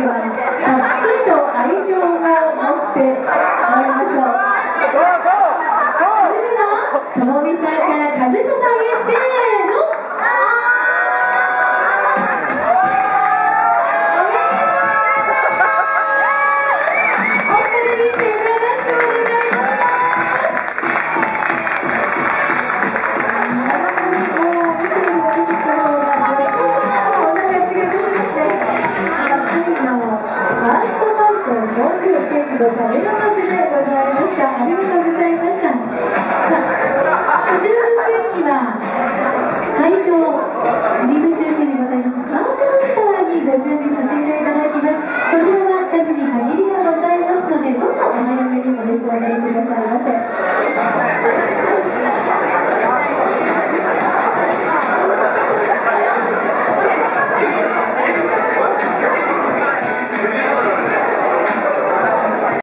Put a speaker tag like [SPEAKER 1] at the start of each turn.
[SPEAKER 1] ではたっぷりと愛情を持ってまいりましょう。ございました。ありがとうございました。